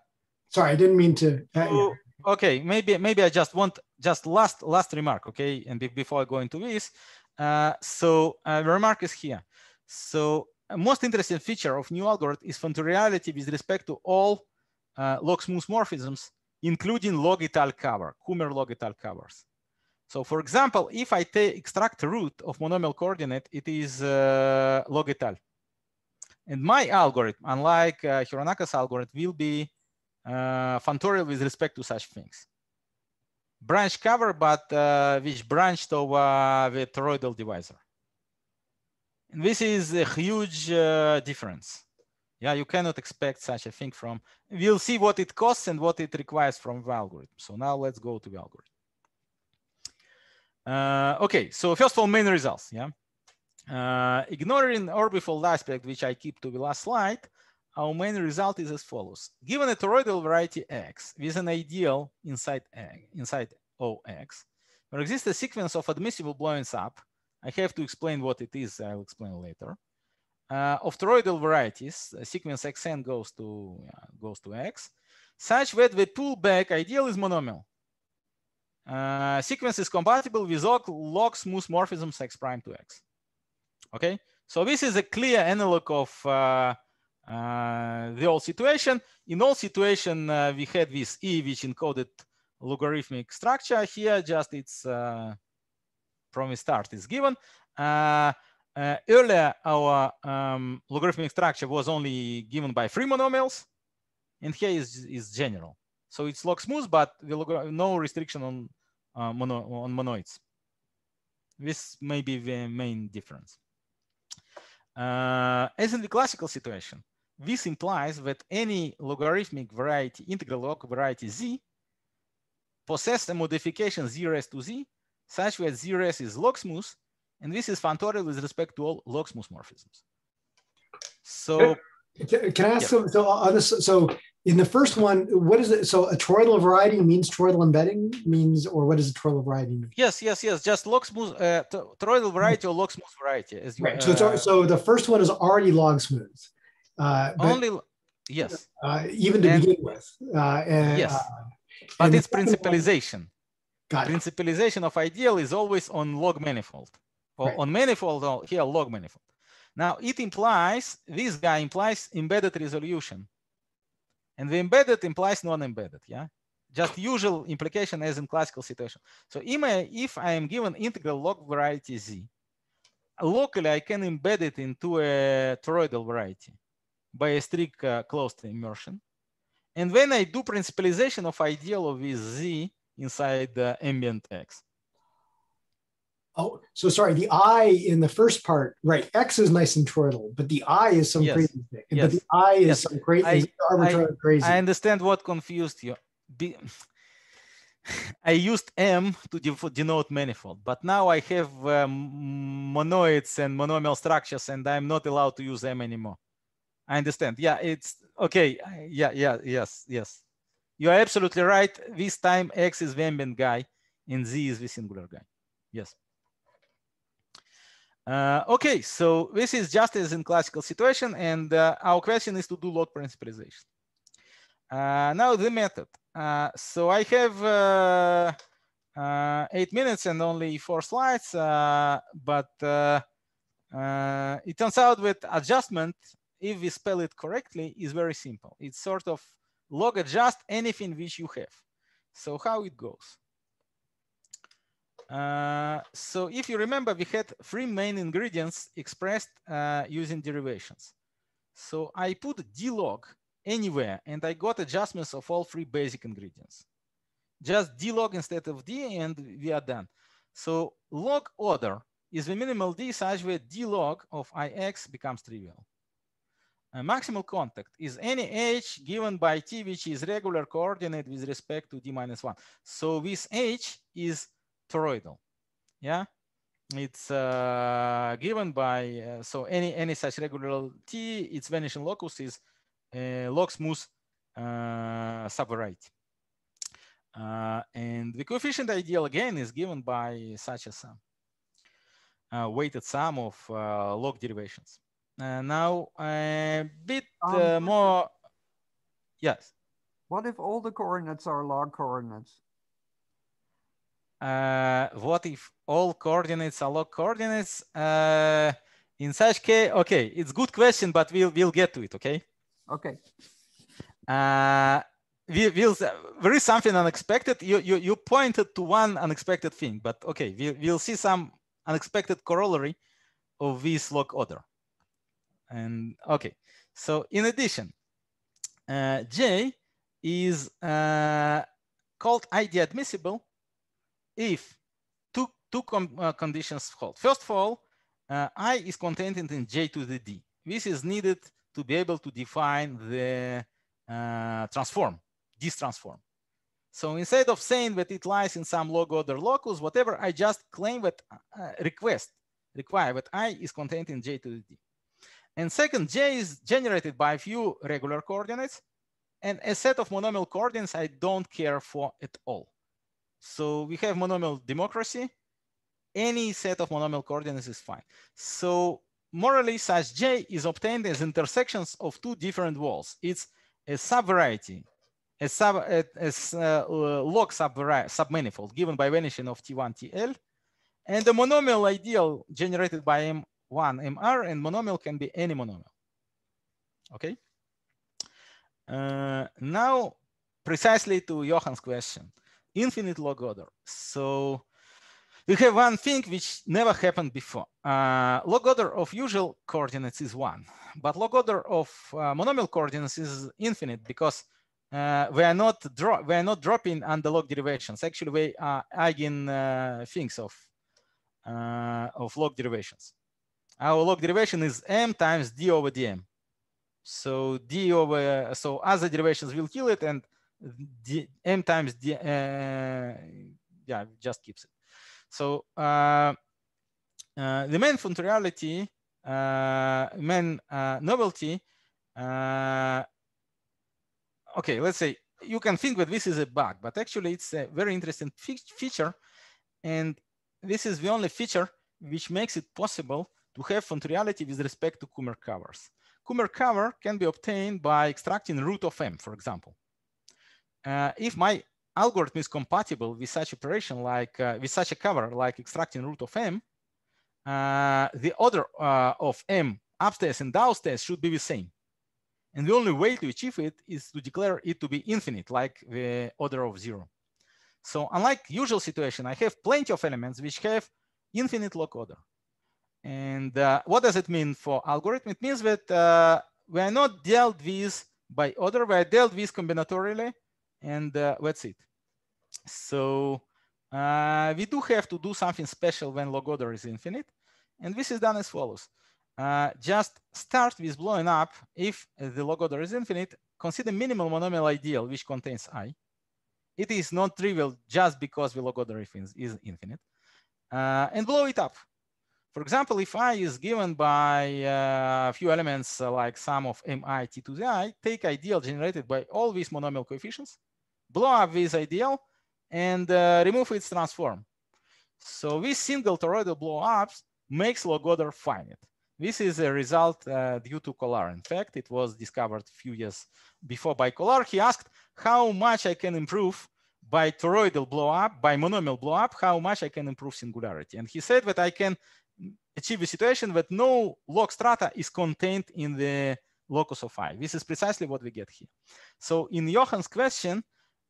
Sorry, I didn't mean to. So, okay. Maybe maybe I just want just last last remark. Okay, and be, before I go into this. Uh, so uh, the remark is here. So most interesting feature of new algorithm is functoriality with respect to all uh, log smooth morphisms, including log étale cover, Kummer log étale covers. So for example, if I take extract root of monomial coordinate, it is uh. And my algorithm, unlike uh, Hironaka's algorithm, will be uh, functorial with respect to such things. Branch cover, but uh, which branched over the toroidal divisor. And this is a huge uh, difference. Yeah, you cannot expect such a thing from, we'll see what it costs and what it requires from the algorithm. So now let's go to the algorithm. Uh, okay, so first of all, main results, yeah. Uh, ignoring orbifold aspect, which I keep to the last slide, our main result is as follows. Given a toroidal variety X with an ideal inside, inside OX, there exists a sequence of admissible blowings up. I have to explain what it is, I'll explain later. Uh, of toroidal varieties, sequence xn goes to, goes to X, such that the pullback ideal is monomial. Uh, sequence is compatible with log, smooth morphisms x prime to x. Okay, so this is a clear analog of uh, uh, the old situation. In old situation, uh, we had this E, which encoded logarithmic structure. Here, just it's uh, from the start is given. Uh, earlier, our um, logarithmic structure was only given by free monomials, and here is, is general. So it's log smooth, but no restriction on uh, mono, on monoids. This may be the main difference. Uh, as in the classical situation, this implies that any logarithmic variety, integral log variety z, possesses a modification z raised to z, such that z raised is log smooth, and this is functorial with respect to all log smooth morphisms. So, can I ask? Yeah. So, so on this, so in the first one, what is it? So a toroidal variety means toroidal embedding means, or what does a toroidal variety mean? Yes, yes, yes. Just log smooth, uh, toroidal variety or log smooth variety. As you, right. So, uh, so the first one is already log smooth. Uh, but, only, yes. Uh, even to and, begin with. Uh, and, yes. Uh, but it's principalization. Got principalization of ideal is always on log manifold. Or right. on manifold, here log manifold. Now it implies, this guy implies embedded resolution. And the embedded implies non-embedded, yeah? Just usual implication as in classical situation. So if I am given integral log variety z, locally I can embed it into a toroidal variety by a strict uh, closed immersion. And when I do principalization of ideal of this z inside the ambient X. Oh, so sorry. The I in the first part, right? X is nice and toroidal, but the I is some yes. crazy thing. Yes. But the I is yes. some crazy, I, arbitrary I, crazy. I understand what confused you. Be, <laughs> I used M to de denote manifold, but now I have um, monoids and monomial structures, and I'm not allowed to use M anymore. I understand. Yeah, it's okay. Yeah, yeah, yes, yes. You are absolutely right. This time X is the ambient guy, and Z is the singular guy. Yes. Uh, okay, so this is just as in classical situation, and uh, our question is to do log principalization. Uh, now the method. Uh, so I have uh, uh, eight minutes and only four slides, but it turns out that adjustment, if we spell it correctly, is very simple. It's sort of log adjust anything which you have. So how it goes? Uh, so if you remember, we had three main ingredients expressed uh, using derivations. So I put d log anywhere and I got adjustments of all three basic ingredients. Just d log instead of d and we are done. So log order is the minimal d such that d log of ix becomes trivial. A maximal contact is any h given by t which is regular coordinate with respect to d minus one. So this h is toroidal. Yeah, it's uh, given by uh, so any any such regular t, its vanishing locus is uh, log smooth uh, subvariety. Uh, and the coefficient ideal again is given by such a sum, uh, weighted sum of uh, log derivations. Uh, now a bit um, more, yes. What if all the coordinates are log coordinates? Uh, what if all coordinates are log coordinates? Uh, in such case, okay, it's good question, but we'll we'll get to it. Okay. Okay. Uh, we will, there is something unexpected. You, you, you pointed to one unexpected thing, but okay, we, we'll see some unexpected corollary of this log order. And okay, so in addition, uh, J is uh, called ID admissible if two, two uh, conditions hold. First of all, uh, I is contained in J to the D. This is needed to be able to define the uh, transform, this transform. So instead of saying that it lies in some log order locus, whatever, I just claim that uh, request, require that I is contained in J to the D. And second, J is generated by a few regular coordinates and a set of monomial coordinates I don't care for at all. So we have monomial democracy. Any set of monomial coordinates is fine. So morally such J is obtained as intersections of two different walls. It's a subvariety, a, sub, a, a, a log submanifold given by vanishing of T1, TL, and the monomial ideal generated by M1, MR, and monomial can be any monomial. Okay. Uh, now, precisely to Johan's question, infinite log order. So we have one thing which never happened before. Uh, log order of usual coordinates is one, but log order of uh, monomial coordinates is infinite because uh, we are not we are not dropping under log derivations. Actually, we are eigen uh, things of uh, of log derivations. Our log derivation is m times d over dm. So d over so other derivations will kill it, and d, m times d uh, yeah just keeps it. So uh, uh, the main functoriality, uh, main uh, novelty. Uh, okay, let's say you can think that this is a bug, but actually it's a very interesting fe feature, and this is the only feature which makes it possible to have functoriality with respect to Kummer covers. Kummer cover can be obtained by extracting root of m, for example. Uh, if my algorithm is compatible with such operation, like uh, with such a cover, like extracting root of m, uh, the order uh, of m upstairs and downstairs should be the same. And the only way to achieve it is to declare it to be infinite, like the order of zero. So unlike usual situation, I have plenty of elements which have infinite log order. And uh, what does it mean for algorithm? It means that uh, we are not dealt with by order, we are dealt with combinatorially, and uh, that's it. So uh, we do have to do something special when log order is infinite. And this is done as follows. Uh, just start with blowing up if the log order is infinite, consider minimal monomial ideal, which contains i. It is not trivial just because the log order is infinite, uh, and blow it up. For example, if i is given by uh, a few elements uh, like sum of mi t to the i, take ideal generated by all these monomial coefficients, blow up this ideal, and uh, remove its transform. So this single toroidal blow-ups makes log order finite. This is a result uh, due to Kollár. In fact, it was discovered a few years before by Kollár. He asked how much I can improve by toroidal blow up, by monomial blow up, how much I can improve singularity. And he said that I can achieve a situation that no log strata is contained in the locus of i. This is precisely what we get here. So in Johan's question,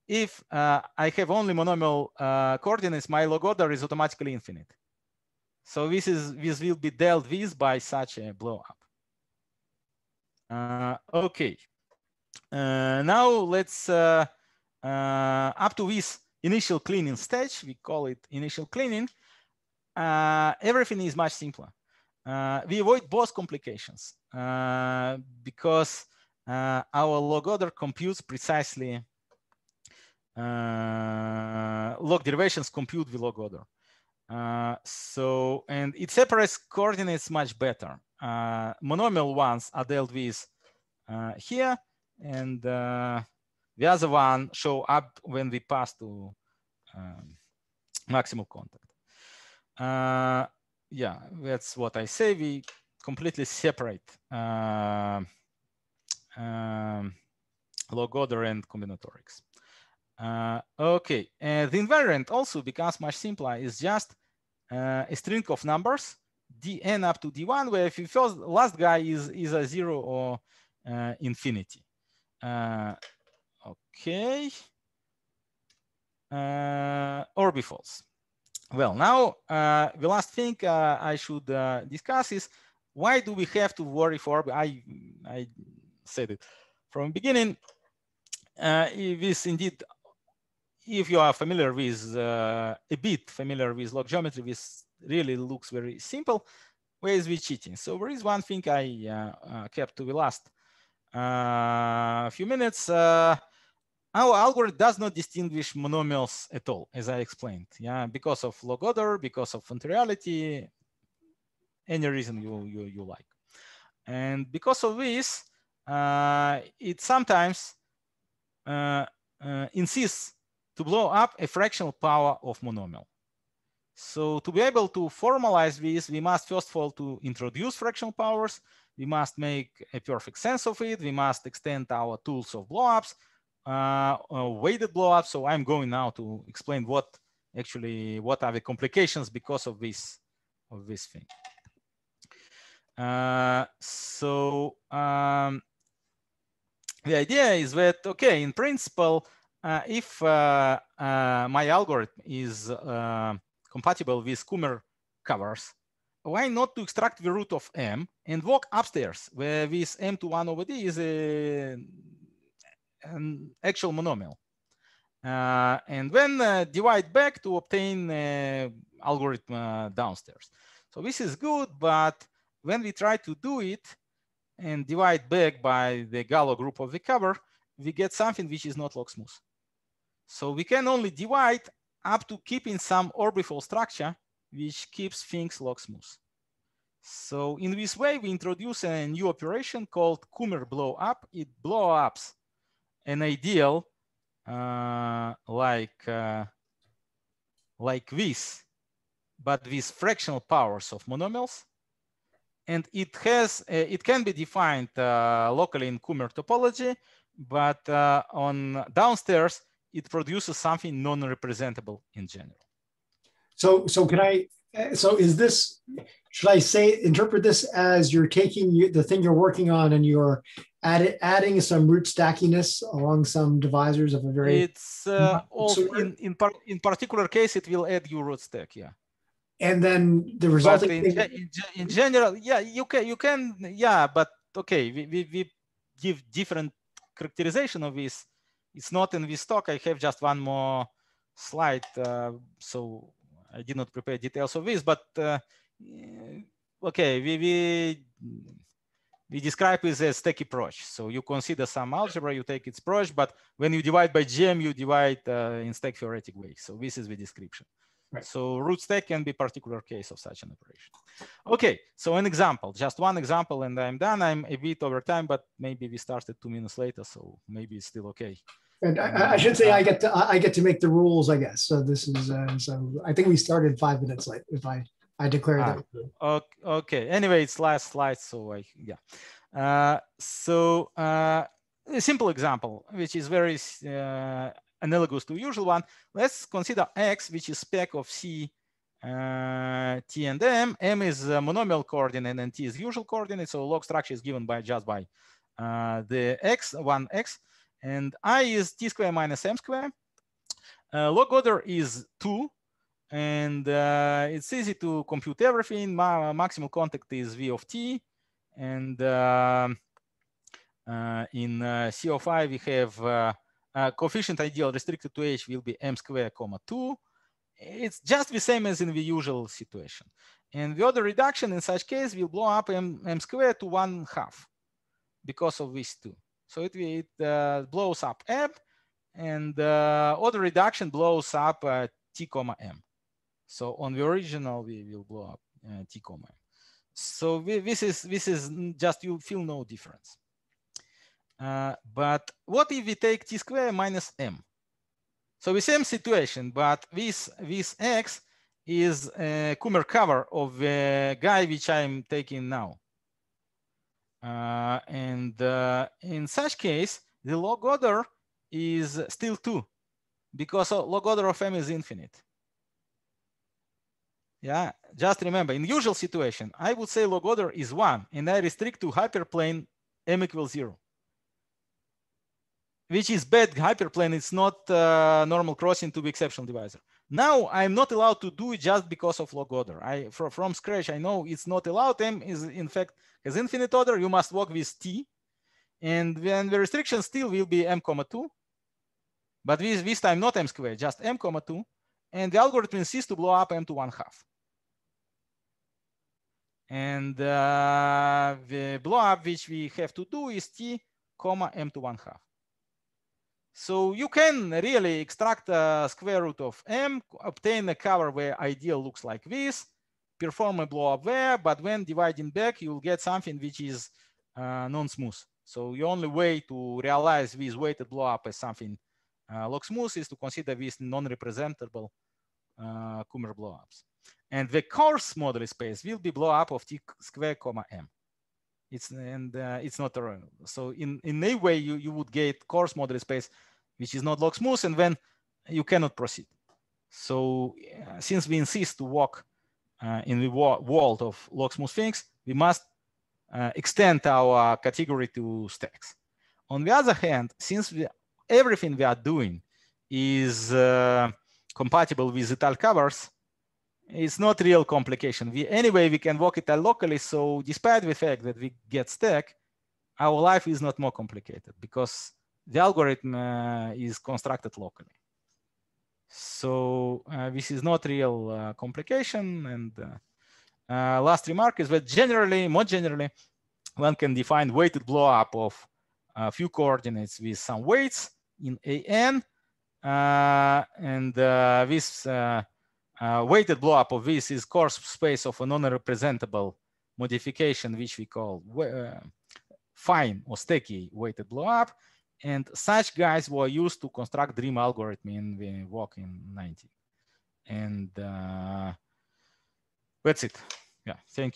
if uh, I have only monomial uh, coordinates, my log order is automatically infinite. So this is this will be dealt with by such a blow up. Uh, okay. Uh, now let's uh, uh, up to this initial cleaning stage. We call it initial cleaning. everything is much simpler. we avoid both complications because our log order computes precisely log derivations compute the log order. Uh, so, and it separates coordinates much better. Uh, monomial ones are dealt with uh, here, and uh, the other one show up when we pass to um, maximal contact. Uh, yeah, that's what I say. We completely separate um, log order and combinatorics. Uh, okay, and the invariant also becomes much simpler. It's just uh, a string of numbers, dn up to d1, where if the first last guy is a zero or uh, infinity. Uh, okay. Uh, orbifolds. Well, now uh, the last thing uh, I should uh, discuss is why do we have to worry for, I, I said it from the beginning, uh, this indeed, if you are familiar with, uh, a bit familiar with log geometry, this really looks very simple. Where is we cheating? So there is one thing I uh, kept to the last few minutes our algorithm does not distinguish monomials at all, as I explained. Yeah, because of log order, because of functoriality, any reason you, you, you like. And because of this, uh, it sometimes uh, uh, insists to blow up a fractional power of monomial. So to be able to formalize this, we must first of all to introduce fractional powers. We must make a perfect sense of it. We must extend our tools of blowups uh, weighted blowup. So I'm going now to explain what actually what are the complications because of this of this thing. Uh, so um, the idea is that okay, in principle, uh, if uh, uh, my algorithm is uh, compatible with Kummer covers, why not to extract the root of m and walk upstairs where this m to 1 over d is a an actual monomial. Uh, and then uh, divide back to obtain uh, algorithm uh, downstairs. So this is good, but when we try to do it and divide back by the Galois group of the cover, we get something which is not log smooth. So we can only divide up to keeping some orbifold structure, which keeps things log smooth. So in this way, we introduce a new operation called Kummer blow up. It blow ups an ideal uh, like uh, like this, but with fractional powers of monomials. And it has uh, it can be defined uh, locally in Kummer topology, but uh, on downstairs it produces something non-representable in general. So so can I? So is this? Should I say interpret this as you're taking the thing you're working on and you're add, adding some root stackiness along some divisors of a very it's uh, also in in, par in particular case it will add your root stack yeah and then the resulting in, in, in, general yeah you can you can yeah but okay we, we, we give different characterization of this it's not in this talk i have just one more slide uh, so i did not prepare details of this but uh, okay we, we we describe it as a stack approach. So you consider some algebra, you take its approach, but when you divide by GM, you divide uh, in stack theoretic way. So this is the description. Right. So root stack can be particular case of such an operation. Okay, so an example, just one example and I'm done. I'm a bit over time, but maybe we started two minutes later, so maybe it's still okay. And I, I should say I get to I get to make the rules, I guess. So this is uh, so I think we started five minutes late. If I I declare ah, that. Okay. Anyway, it's last slide, so I yeah. Uh, so uh, a simple example, which is very uh, analogous to usual one. Let's consider x, which is spec of c, uh, t and m. m is a monomial coordinate and t is usual coordinate. So log structure is given by just by uh, the x, one x, and i is t square minus m square. Uh, log order is two and uh, it's easy to compute everything. Ma maximal contact is V of t. And uh, uh, in uh, CO5, we have uh, coefficient ideal restricted to H will be m square comma 2. It's just the same as in the usual situation. And the order reduction in such case will blow up m, m square to one half because of these two. So it, it uh, blows up m and uh, order reduction blows up uh, t comma m. So on the original, we will blow up uh, T comma. So we, this is this is just you feel no difference. Uh, but what if we take t square minus m? So the same situation, but this this x is a Kummer cover of the guy which I'm taking now. Uh, and uh, in such case, the log order is still two because log order of m is infinite. Yeah, just remember in usual situation, I would say log order is one and I restrict to hyperplane m equals zero. Which is bad hyperplane. It's not uh, normal crossing to the exceptional divisor. Now I'm not allowed to do it just because of log order. I from, from scratch, I know it's not allowed. M is in fact has infinite order. You must work with T. And then the restriction still will be M comma two. But this, this time not M squared, just M comma two. And the algorithm insists to blow up M to one half. And uh, the blow up which we have to do is T comma M to one half. So you can really extract a square root of m, obtain a cover where ideal looks like this, perform a blow up there, but when dividing back, you'll get something which is uh, non-smooth. So the only way to realize this weighted blow up as something uh, log smooth is to consider these non-representable uh, Kummer blow ups. And the coarse moduli space will be blow up of t square comma m. It's and uh, it's not a, so in in a way you you would get coarse moduli space which is not log smooth, and then you cannot proceed. So uh, since we insist to walk uh, in the world of log smooth things, we must uh, extend our category to stacks. On the other hand, since we, everything we are doing is uh, compatible with étale covers, it's not real complication. We, anyway, we can walk it locally. So despite the fact that we get stack, our life is not more complicated because the algorithm uh, is constructed locally. So uh, this is not real uh, complication. And last remark is that generally, more generally, one can define weighted blow up of a few coordinates with some weights in AN. Uh, and uh, this uh, weighted blow up of this is coarse space of a non-representable modification, which we call fine or sticky weighted blow up. And such guys were used to construct dream algorithm in the work in 90 And uh, that's it. Yeah, thank you.